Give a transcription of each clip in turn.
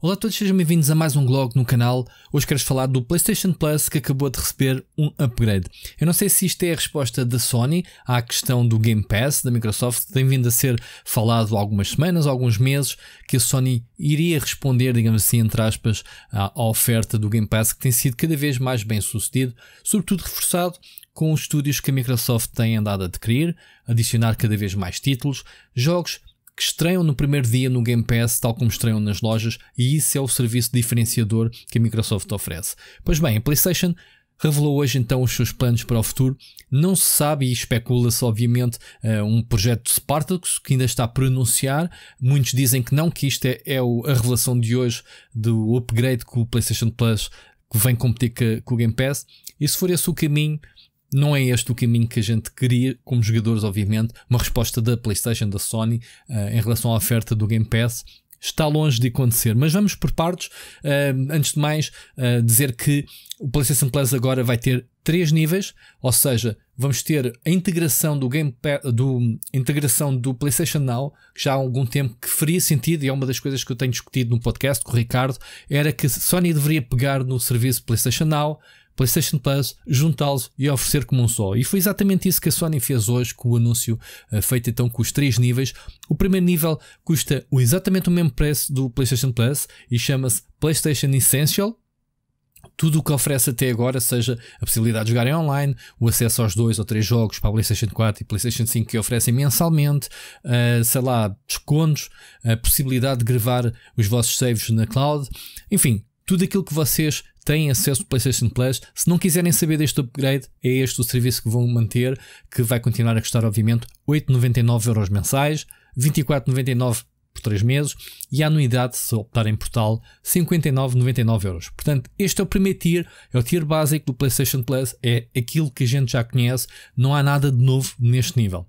Olá a todos, sejam bem-vindos a mais um blog no canal. Hoje quero falar do PlayStation Plus que acabou de receber um upgrade. Eu não sei se isto é a resposta da Sony à questão do Game Pass da Microsoft, tem vindo a ser falado há algumas semanas, alguns meses, que a Sony iria responder, digamos assim, entre aspas, à oferta do Game Pass, que tem sido cada vez mais bem sucedido, sobretudo reforçado com os estúdios que a Microsoft tem andado a adquirir, adicionar cada vez mais títulos, jogos que estreiam no primeiro dia no Game Pass, tal como estreiam nas lojas, e isso é o serviço diferenciador que a Microsoft oferece. Pois bem, a PlayStation revelou hoje então os seus planos para o futuro. Não se sabe e especula-se, obviamente, uh, um projeto de Spartacus que ainda está por anunciar. Muitos dizem que não, que isto é, é a revelação de hoje do upgrade que o PlayStation Plus vem competir com, com o Game Pass. E se for esse o caminho, não é este o caminho que a gente queria, como jogadores, obviamente. Uma resposta da PlayStation, da Sony, uh, em relação à oferta do Game Pass. Está longe de acontecer, mas vamos por partes. Uh, antes de mais, uh, dizer que o PlayStation Plus agora vai ter três níveis, ou seja, vamos ter a integração do Game do integração do PlayStation Now, que já há algum tempo que faria sentido e é uma das coisas que eu tenho discutido no podcast com o Ricardo, era que Sony deveria pegar no serviço PlayStation Now, PlayStation Plus, juntá-los e oferecer como um só. E foi exatamente isso que a Sony fez hoje com o anúncio uh, feito então com os três níveis. O primeiro nível custa exatamente o mesmo preço do PlayStation Plus e chama-se PlayStation Essential, tudo o que oferece até agora, seja a possibilidade de jogarem online, o acesso aos dois ou três jogos para a PlayStation 4 e PlayStation 5 que oferecem mensalmente, uh, sei lá, descontos, a possibilidade de gravar os vossos saves na cloud, enfim, tudo aquilo que vocês têm acesso ao PlayStation Plus. Se não quiserem saber deste upgrade, é este o serviço que vão manter, que vai continuar a custar, obviamente, 8,99 euros mensais, 24,99 por 3 meses e a anuidade, se optarem por tal, 59,99 euros. Portanto, este é o primeiro tier, é o tier básico do PlayStation Plus, é aquilo que a gente já conhece, não há nada de novo neste nível.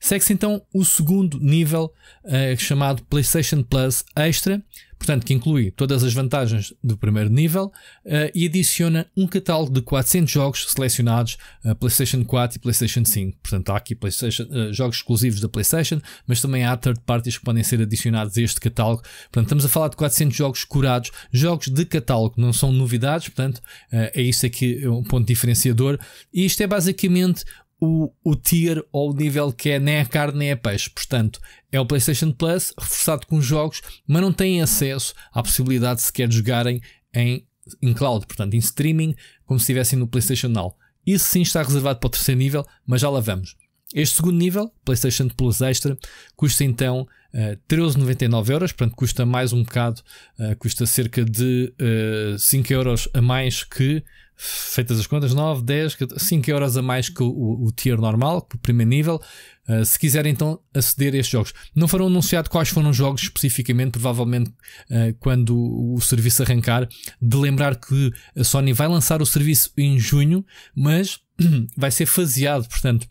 Segue-se então o segundo nível, uh, chamado PlayStation Plus Extra, portanto, que inclui todas as vantagens do primeiro nível uh, e adiciona um catálogo de 400 jogos selecionados uh, PlayStation 4 e PlayStation 5. Portanto, há aqui uh, jogos exclusivos da PlayStation, mas também há third parties que podem ser adicionados a este catálogo. Portanto, estamos a falar de 400 jogos curados, jogos de catálogo, não são novidades, portanto, é isso aqui é um ponto diferenciador. E isto é basicamente o, o tier ou o nível que é nem a carne nem a peixe. Portanto, é o PlayStation Plus reforçado com jogos, mas não têm acesso à possibilidade sequer de jogarem em, em cloud, portanto, em streaming, como se estivessem no PlayStation Now. Isso sim está reservado para o terceiro nível, mas já lá vamos. Este segundo nível, PlayStation Plus Extra, custa então uh, 13,99 euros, portanto custa mais um bocado, uh, custa cerca de uh, 5 euros a mais que feitas as contas, 9, 10, 5 euros a mais que o, o, o tier normal, o primeiro nível. Uh, se quiserem então aceder a estes jogos, não foram anunciados quais foram os jogos especificamente, provavelmente uh, quando o serviço arrancar. De lembrar que a Sony vai lançar o serviço em junho, mas vai ser faseado, portanto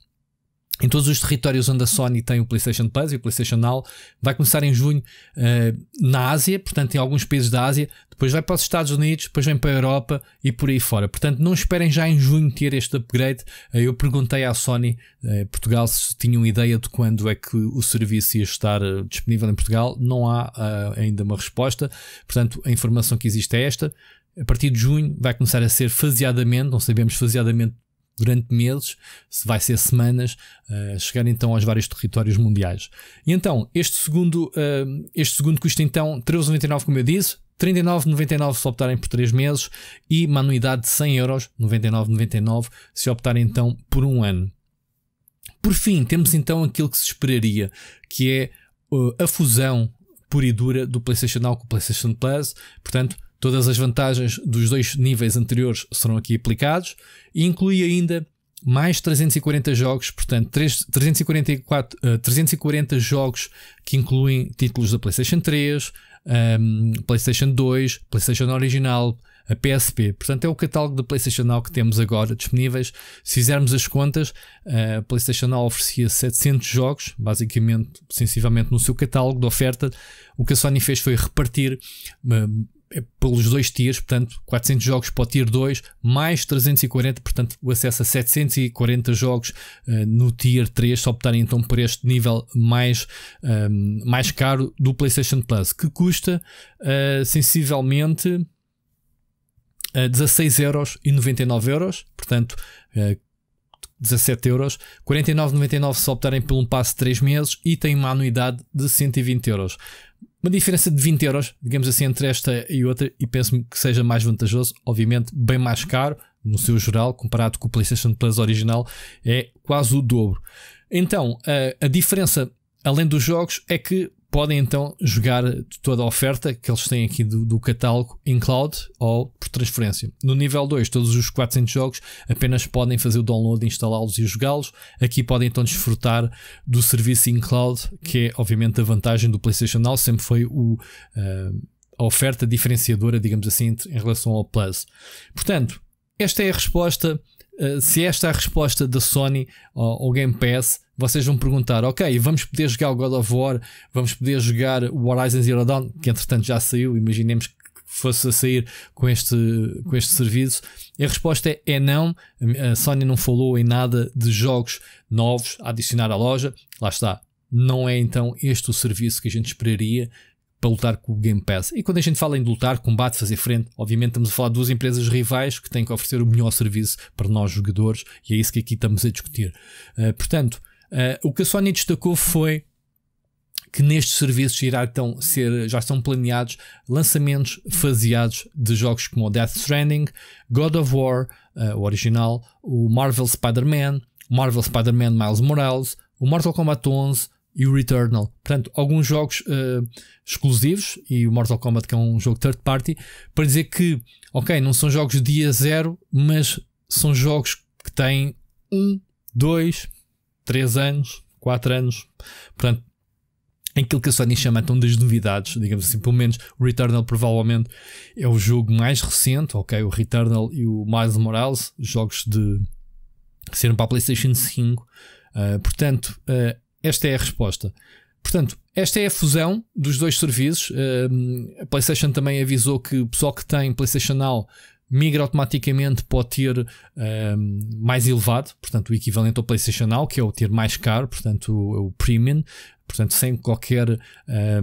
em todos os territórios onde a Sony tem o PlayStation Plus e o PlayStation Now, vai começar em junho uh, na Ásia, portanto, em alguns países da Ásia, depois vai para os Estados Unidos, depois vem para a Europa e por aí fora. Portanto, não esperem já em junho ter este upgrade. Uh, eu perguntei à Sony uh, Portugal se tinham ideia de quando é que o serviço ia estar disponível em Portugal. Não há ainda uma resposta, portanto, a informação que existe é esta. A partir de junho vai começar a ser faseadamente, não sabemos faseadamente durante meses, se vai ser semanas, uh, chegar então aos vários territórios mundiais. E então, este segundo, uh, este segundo custa então 13,99 como eu disse, 39,99 se optarem por 3 meses e uma anuidade de 100 euros, 99,99 se optarem então por um ano. Por fim, temos então aquilo que se esperaria, que é uh, a fusão pura e dura do PlayStation Now com o PlayStation Plus, portanto, Todas as vantagens dos dois níveis anteriores serão aqui aplicados e inclui ainda mais 340 jogos, portanto 344, uh, 340 jogos que incluem títulos da PlayStation 3, um, PlayStation 2, PlayStation original, a PSP. Portanto, é o catálogo da PlayStation Now que temos agora disponíveis. Se fizermos as contas, a PlayStation Now oferecia 700 jogos, basicamente, sensivelmente no seu catálogo de oferta. O que a Sony fez foi repartir é pelos dois tiers, portanto, 400 jogos para o tier 2, mais 340, portanto, o acesso a 740 jogos uh, no tier 3, só optarem então por este nível mais, um, mais caro do PlayStation Plus, que custa uh, sensivelmente uh, 16 euros e 99 euros, portanto, uh, 17 euros, 49,99 se optarem por um passo de 3 meses e tem uma anuidade de 120 euros. Uma diferença de 20 euros, digamos assim, entre esta e outra, e penso-me que seja mais vantajoso, obviamente, bem mais caro, no seu geral, comparado com o PlayStation Plus original, é quase o dobro. Então, a, a diferença, além dos jogos, é que podem então jogar toda a oferta que eles têm aqui do, do, catálogo em cloud ou por transferência. No nível 2, todos os 400 jogos apenas podem fazer o download, instalá-los e jogá-los. Aqui podem então desfrutar do serviço em cloud, que é obviamente a vantagem do PlayStation Now, sempre foi o, uh, a oferta diferenciadora, digamos assim, em relação ao Plus. Portanto, esta é a resposta. Uh, se esta é a resposta da Sony ao, ao Game Pass, vocês vão perguntar: ok, vamos poder jogar o God of War, vamos poder jogar o Horizon Zero Dawn, que entretanto já saiu, imaginemos que fosse a sair com este, com este serviço? A resposta é, é não. A Sony não falou em nada de jogos novos a adicionar à loja. Lá está. Não é então este o serviço que a gente esperaria para lutar com o Game Pass. E quando a gente fala em lutar, combate, fazer frente, obviamente estamos a falar de duas empresas rivais que têm que oferecer o melhor serviço para nós jogadores e é isso que aqui estamos a discutir. Uh, portanto, Uh, o que a Sony destacou foi que nestes serviços irá então ser, já estão planeados lançamentos faseados de jogos como Death Stranding, God of War, uh, o original, o Marvel Spider-Man, Marvel Spider-Man Miles Morales, o Mortal Kombat 11 e o Returnal. Portanto, alguns jogos uh, exclusivos e o Mortal Kombat que é um jogo third party para dizer que, ok, não são jogos dia zero, mas são jogos que têm um, dois, 3 anos, 4 anos. Portanto, aquilo que a Sony chama então das novidades, digamos assim, pelo menos o Returnal provavelmente é o jogo mais recente, ok? O Returnal e o Miles Morales, jogos de que para a PlayStation 5. Uh, ah, portanto, uh, esta é a resposta. Portanto, esta é a fusão dos dois serviços. Uh, a PlayStation também avisou que o pessoal que tem PlayStation Now migra automaticamente para o tier um, mais elevado, portanto o equivalente ao PlayStation Now, que é o tier mais caro, portanto o, o Premium, portanto sem qualquer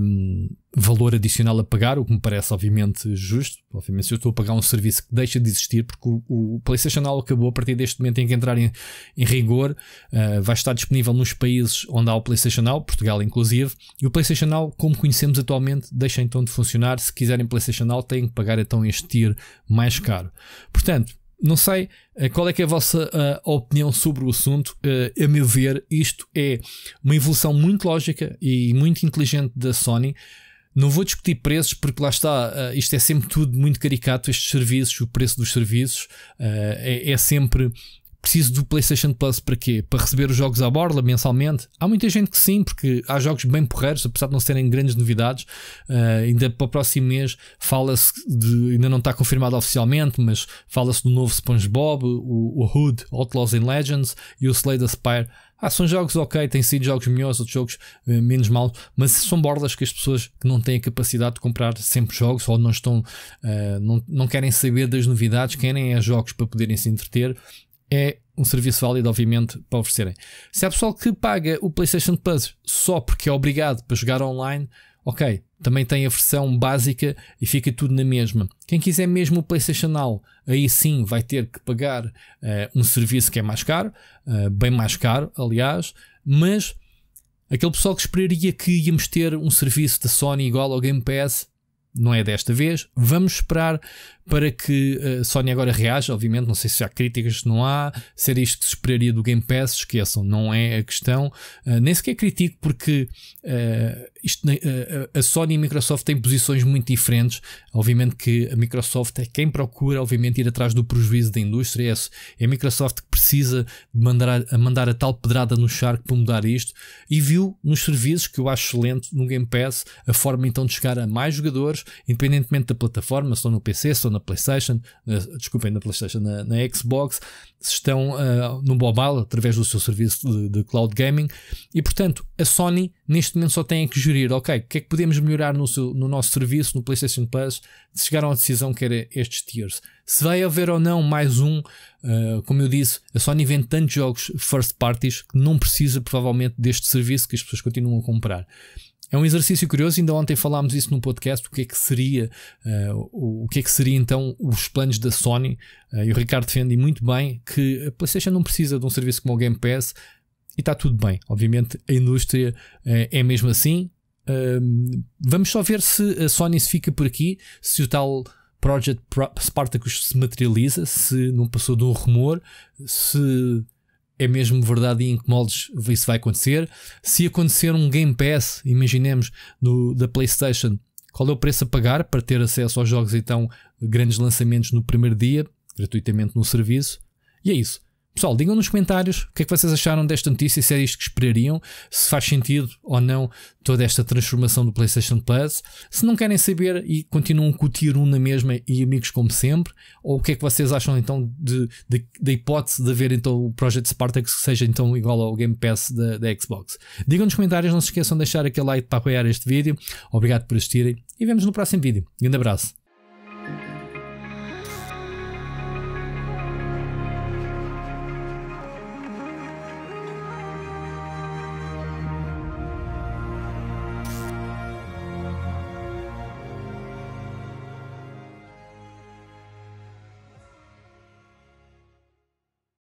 um, valor adicional a pagar, o que me parece obviamente justo. Obviamente, se eu estou a pagar um serviço que deixa de existir, porque o, o PlayStation Now acabou a partir deste momento em que entrar em, em rigor, uh, vai estar disponível nos países onde há o PlayStation Now, Portugal inclusive, e o PlayStation Now, como conhecemos atualmente, deixa então de funcionar. Se quiserem PlayStation Now, têm que pagar então este tier mais caro. Portanto, não sei uh, qual é que é a vossa uh, opinião sobre o assunto. Uh, a meu ver, isto é uma evolução muito lógica e muito inteligente da Sony. Não vou discutir preços porque lá está, uh, isto é sempre tudo muito caricato, estes serviços, o preço dos serviços é, é, sempre preciso do PlayStation Plus para quê? Para receber os jogos à borla mensalmente? Há muita gente que sim, porque há jogos bem porreiros, apesar de não serem grandes novidades. Uh, ainda para o próximo mês fala-se de, ainda não está confirmado oficialmente, mas fala-se do novo SpongeBob, o, o Hood, Outlaws and Legends e o Slay the Spire. Ah, são jogos ok, têm sido jogos melhores, outros jogos uh, menos maus, mas são bordas que as pessoas que não têm a capacidade de comprar sempre jogos ou não estão, uh, não, não querem saber das novidades, querem é jogos para poderem se entreter, é um serviço válido, obviamente, para oferecerem. Se há pessoal que paga o PlayStation Plus só porque é obrigado para jogar online, ok, também tem a versão básica e fica tudo na mesma. Quem quiser mesmo o PlayStation Now, aí sim vai ter que pagar uh, um serviço que é mais caro, uh, bem mais caro, aliás, mas aquele pessoal que esperaria que íamos ter um serviço da Sony igual ao Game Pass, não é desta vez. Vamos esperar para que a uh, Sony agora reaja. Obviamente, não sei se há críticas, se não há. Ser isto que se esperaria do Game Pass, esqueçam, não é a questão. Uh, nem sequer critico, porque uh, isto, a Sony e a Microsoft têm posições muito diferentes. Obviamente que a Microsoft é quem procura, obviamente, ir atrás do prejuízo da indústria. É, é a Microsoft que precisa mandar a, mandar a tal pedrada no charco para mudar isto. E viu nos serviços, que eu acho excelente, no Game Pass, a forma então de chegar a mais jogadores independentemente da plataforma, se estão no PC, se estão na PlayStation, uh, desculpem, na PlayStation, na, na Xbox, se estão uh, no mobile, através do seu serviço de, de, cloud gaming. E portanto, a Sony neste momento só tem que gerir, ok, o que é que podemos melhorar no, seu, no nosso serviço, no PlayStation Plus, se chegaram à decisão que era estes tiers. Se vai haver ou não mais um, uh, como eu disse, a Sony vende tantos jogos first parties que não precisa provavelmente deste serviço que as pessoas continuam a comprar. É um exercício curioso, ainda ontem falámos isso num podcast, o que é que seria, uh, o, o, que é que seria então os planos da Sony, uh, e o Ricardo defende muito bem que a Playstation não precisa de um serviço como o Game Pass, e está tudo bem, obviamente a indústria uh, é mesmo assim, vamos só ver se a Sony se fica por aqui, se o tal Project Spartacus se materializa, se não passou de um rumor, se é mesmo verdade e em que moldes isso vai acontecer. Se acontecer um Game Pass, imaginemos, no, da PlayStation, qual é o preço a pagar para ter acesso aos jogos então grandes lançamentos no primeiro dia, gratuitamente no serviço? E é isso. Pessoal, digam nos comentários o que é que vocês acharam desta notícia, se é isto que esperariam, se faz sentido ou não toda esta transformação do PlayStation Plus. Se não querem saber e continuam com o Tier 1 na mesma e amigos como sempre, ou o que é que vocês acham então de, de, da hipótese de haver então o Project Spartacus que seja então igual ao Game Pass da, da Xbox. Digam nos comentários, não se esqueçam de deixar aquele like para apoiar este vídeo. Obrigado por assistirem e vemos no próximo vídeo. Um grande abraço.